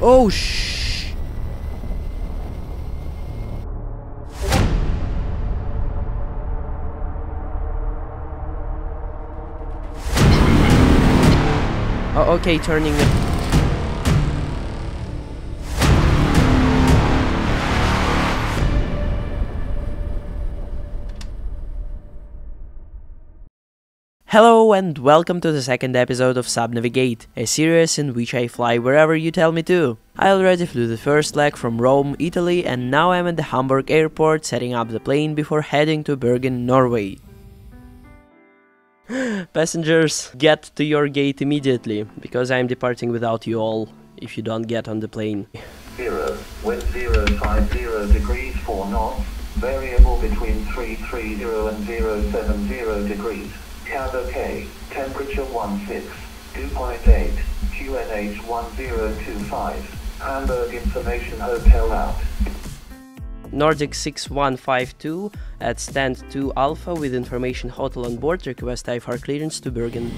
Oh, shh. Oh, okay, turning. Hello and welcome to the second episode of Subnavigate, a series in which I fly wherever you tell me to. I already flew the first leg from Rome, Italy, and now I'm at the Hamburg airport setting up the plane before heading to Bergen, Norway. Passengers, get to your gate immediately, because I'm departing without you all if you don't get on the plane. Zero, wind zero five zero degrees four knots, variable between 330 and 070 degrees. Cab OK, temperature 16, 2.8, QNH 1025, Hamburg Information Hotel out. Nordic 6152 at stand 2 Alpha with information hotel on board, request IFR clearance to Bergen.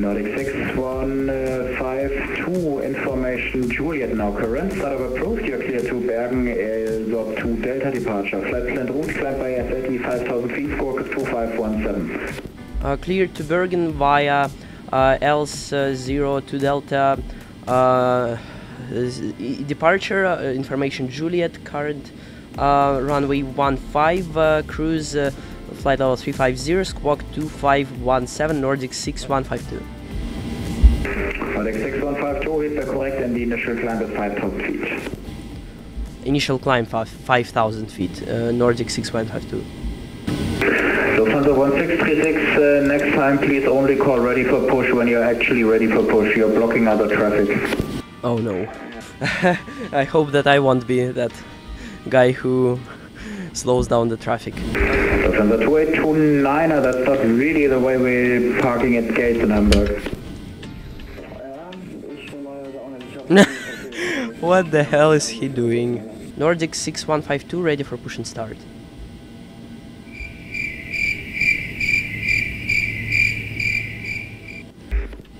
Nordic 6152, information Juliet now current, startup approved, you're clear to Bergen, uh, 2 Delta departure, flight plan route, climb by SLT 5000 feet, squawk 2517. Uh, cleared to Bergen via uh, ELS uh, 0 to Delta uh, departure, uh, information Juliet, current uh, runway 15, uh, cruise uh, flight level 350, squawk 2517, Nordic 6152. Nordic 6152, hit the correct and the initial climb is 5000 feet. Initial climb five- 5000 feet, uh, Nordic 6152. Lufthansa 1636, uh, next time please only call ready for push when you're actually ready for push, you're blocking other traffic. Oh no. I hope that I won't be that guy who slows down the traffic. Lufthansa 2829, uh, that's not really the way we're parking at gates in Hamburg. What the hell is he doing? Nordic 6152 ready for push and start.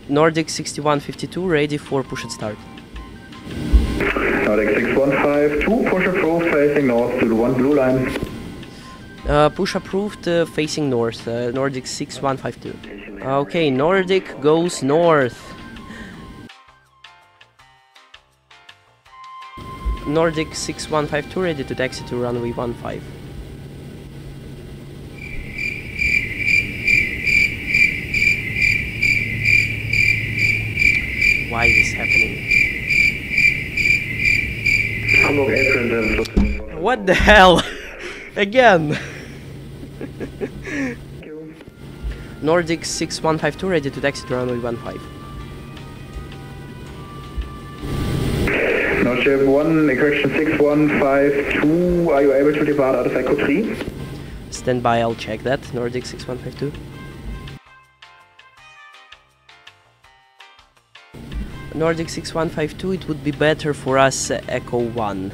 Nordic 6152 ready for push and start. Nordic 6152, push approved, facing north to the one blue line. Uh, push approved uh, facing north, uh, Nordic 6152. Okay, Nordic goes north. Nordic 6152 ready to taxi to runway 15. Why is this happening? Hamburg Apron and Lufthansa. What the hell? Again! Nordic 6152 ready to taxi to runway 15. Norship 1, equation 6152, are you able to depart out of Echo 3? Stand by, I'll check that. Nordic 6152. Nordic 6152, it would be better for us uh, Echo 1.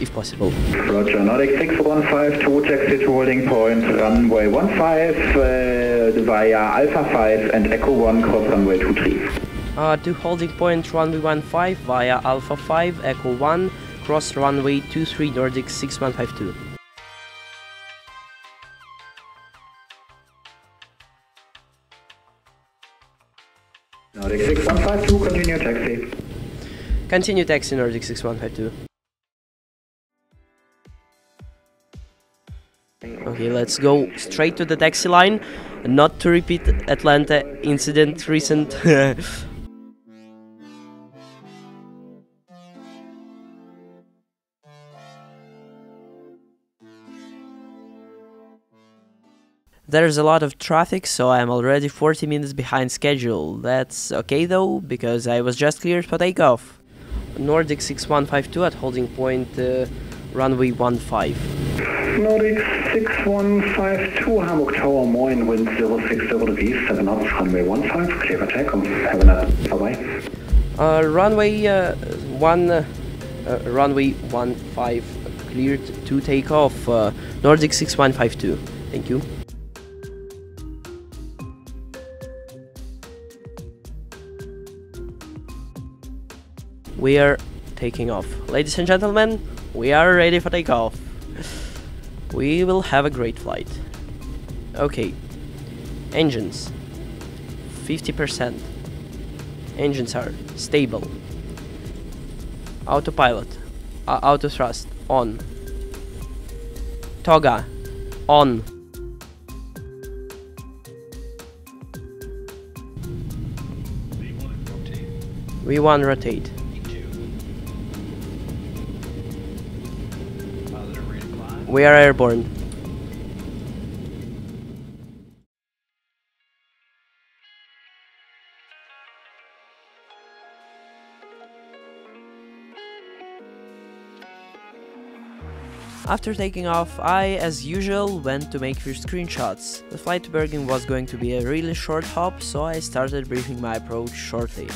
If possible. Roger, Nordic 6152, taxi to holding point, runway 15, uh, via Alpha 5 and Echo 1, cross runway 23. Uh, to holding point runway 15 via Alpha 5, Echo 1, cross runway 23 Nordic 6152. Nordic 6152, continue taxi. Continue taxi Nordic 6152. Okay, let's go straight to the taxi line, not to repeat Atlanta incident recent. There's a lot of traffic, so I'm already 40 minutes behind schedule. That's okay though, because I was just cleared for takeoff. Nordic 6152 at holding point uh, runway 15. Nordic 6152, Hamburg Tower, Moin, wind 060 degrees, 7 knots, runway 15, clear for takeoff. Have a nice, bye-bye. Uh, runway uh, 1, uh, uh, runway 15 cleared to take off. Uh, Nordic 6152. Thank you. we are taking off. Ladies and gentlemen, we are ready for takeoff. We will have a great flight. Okay. Engines. 50%. Engines are stable. Autopilot. Uh, auto thrust. On. Toga. On. V1 rotate. We are airborne. After taking off, I, as usual, went to make few screenshots. The flight to Bergen was going to be a really short hop, so I started briefing my approach shortly.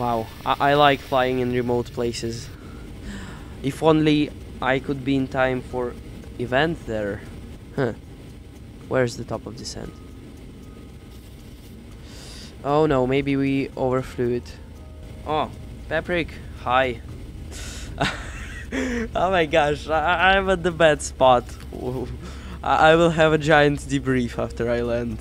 Wow, I, I like flying in remote places. If only I could be in time for event there. Huh. Where's the top of descent? Oh no, maybe we overflew it. Oh, Paprick, hi. oh my gosh, I I'm at the bad spot. I, I will have a giant debrief after I land.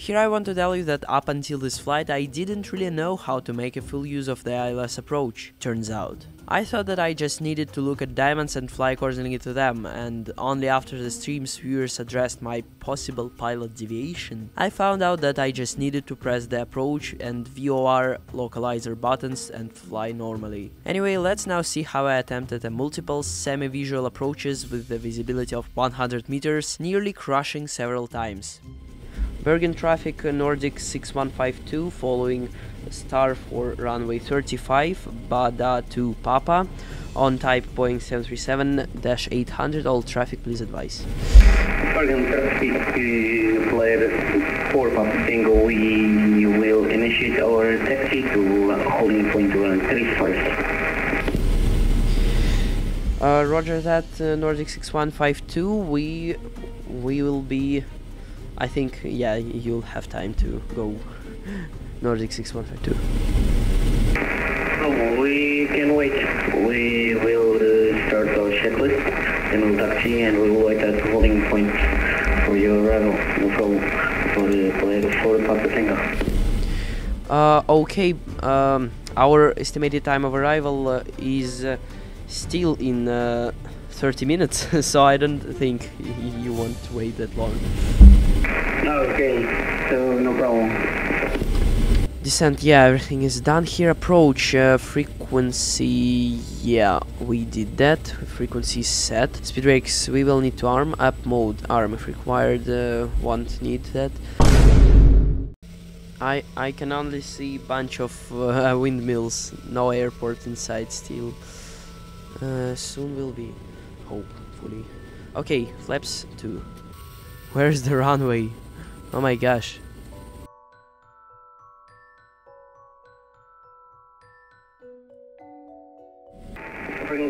Here I want to tell you that up until this flight I didn't really know how to make a full use of the ILS approach, turns out. I thought that I just needed to look at diamonds and fly accordingly to them, and only after the stream's viewers addressed my possible pilot deviation, I found out that I just needed to press the approach and VOR localizer buttons and fly normally. Anyway, let's now see how I attempted a multiple semi-visual approaches with the visibility of 100 meters, nearly crushing several times. Bergen traffic uh, Nordic 6152 following star for runway 35 Bada to Papa on type Boeing 737-800 all traffic please advise. Bergen traffic uh, flare 4 Papa we will initiate our taxi to holding point to 35. Uh, roger that uh, Nordic 6152 we we will be I think, yeah, you'll have time to go Nordic 6152. Oh, we can wait. We will uh, start our checklist and we'll taxi and we will wait at the holding point for your arrival. No problem. For the, for the Papa Tango. Uh, okay, um, our estimated time of arrival uh, is uh, still in uh, 30 minutes, so I don't think you want to wait that long. Okay, so no problem. Descent, yeah, everything is done here. Approach, uh, frequency, yeah, we did that. Frequency set. Speed brakes, we will need to arm. Up mode, arm if required, uh, won't need that. I I can only see bunch of uh, windmills, no airport inside still. Uh, soon will be, hopefully. Okay, flaps 2. Where's the runway? Oh my gosh.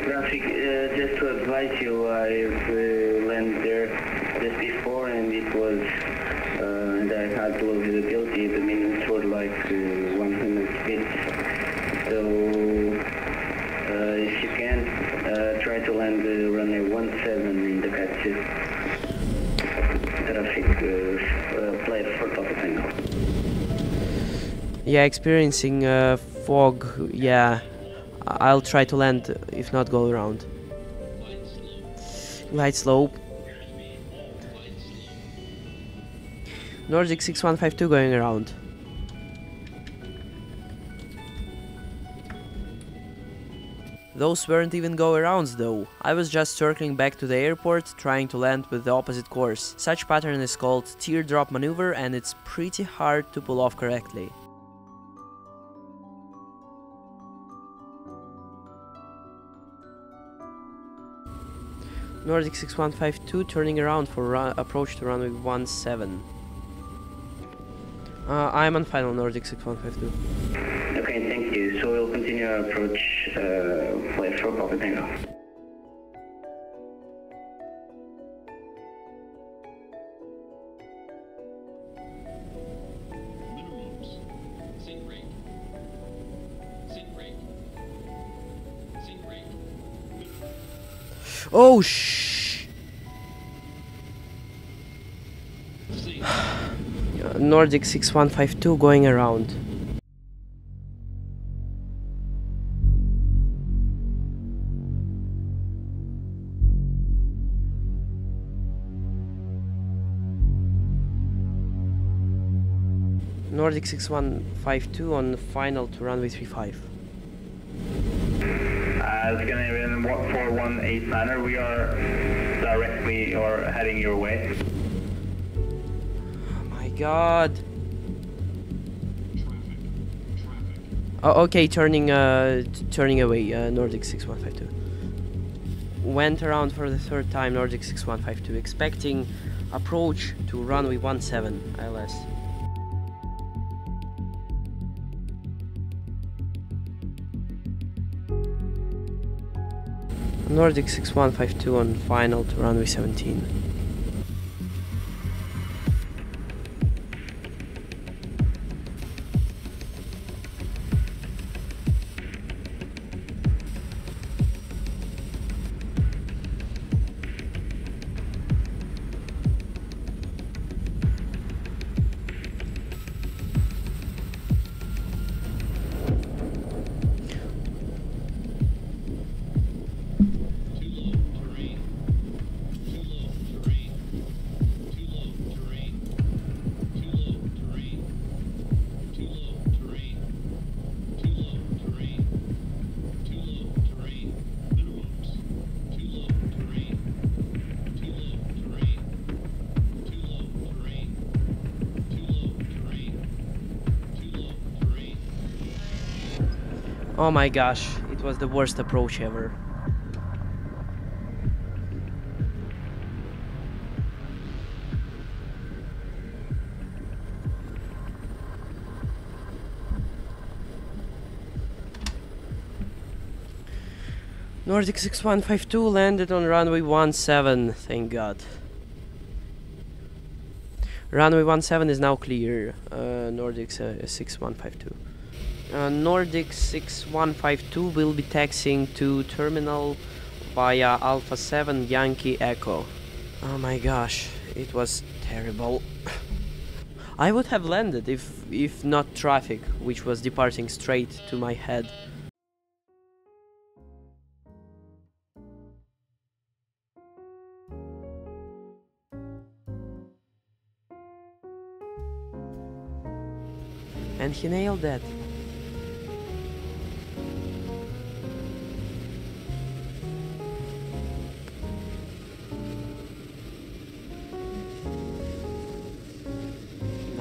Traffic, uh, just to advise you, I've uh, landed there just before and it was, uh, and I had low visibility. The minutes Yeah, experiencing uh, fog, yeah. I'll try to land, if not go around. Light slope. Nordic 6152 going around. Those weren't even go arounds though. I was just circling back to the airport, trying to land with the opposite course. Such pattern is called teardrop maneuver and it's pretty hard to pull off correctly. Nordic 6152 turning around for approach to runway 17. Uh, I'm on final Nordic 6152. Okay, thank you. So we'll continue our approach uh, for Papa Tango. Oh shh! Nordic 6152 going around. Nordic 6152 on the final to runway 35. Uh, it's gonna 418 manner. We are directly or heading your way. Oh my god. Oh, okay, turning uh, turning away, uh, Nordic 6152. Went around for the third time, Nordic 6152, expecting approach to runway 17 ILS. Nordic 6152 on final to runway 17. Oh my gosh, it was the worst approach ever. Nordic 6152 landed on runway 17, thank god. Runway 17 is now clear, uh, Nordic uh, 6152. Uh, Nordic 6152 will be taxiing to terminal via Alpha 7 Yankee Echo. Oh my gosh, it was terrible. I would have landed if if not traffic, which was departing straight to my head. And he nailed that.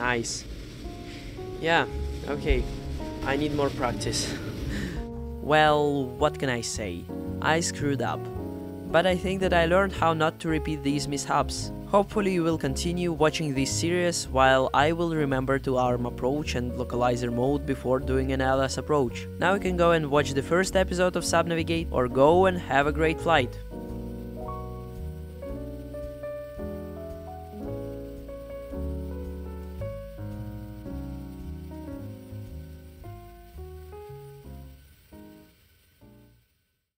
Nice. Yeah, okay. I need more practice. well, what can I say? I screwed up. But I think that I learned how not to repeat these mishaps. Hopefully you will continue watching this series while I will remember to arm approach and localizer mode before doing an ILS approach. Now you can go and watch the first episode of Subnavigate or go and have a great flight.